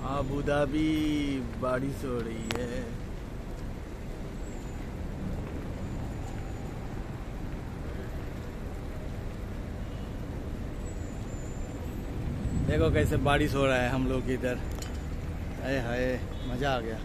Abu Dhabi बारिश हो रही है। देखो कैसे बारिश हो रहा है हम लोग इधर। अरे हाय, मज़ा आ गया।